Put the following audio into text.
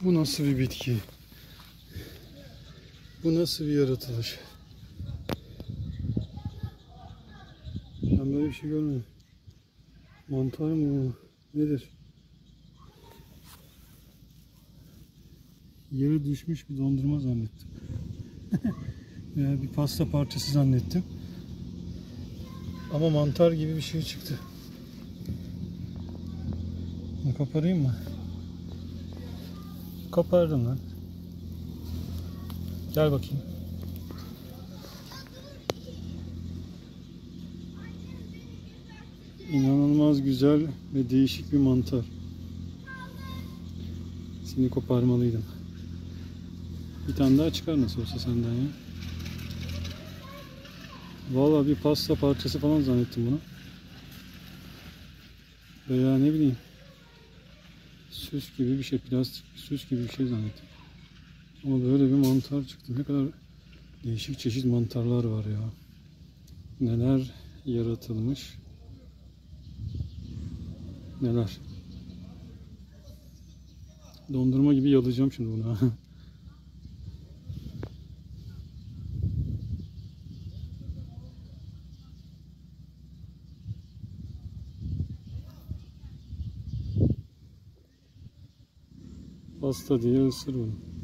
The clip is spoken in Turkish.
Bu nasıl bir bitki? Bu nasıl bir yaratılış? Ben böyle bir şey görmedim. Mantar mı bu? Nedir? Yere düşmüş bir dondurma zannettim. Veya bir pasta parçası zannettim. Ama mantar gibi bir şey çıktı. Bunu koparayım mı? Kopardım lan. Gel bakayım. İnanılmaz güzel ve değişik bir mantar. Seni koparmalıydım. Bir tane daha çıkar nasıl olsa senden ya. Vallahi bir pasta parçası falan zannettim bunu. Veya ne bileyim süs gibi bir şey, plastik bir süs gibi bir şey zannettim. Ama böyle bir mantar çıktı. Ne kadar değişik çeşit mantarlar var ya. Neler yaratılmış. Neler. Dondurma gibi yalayacağım şimdi bunu. Pasta diye ısır bunu.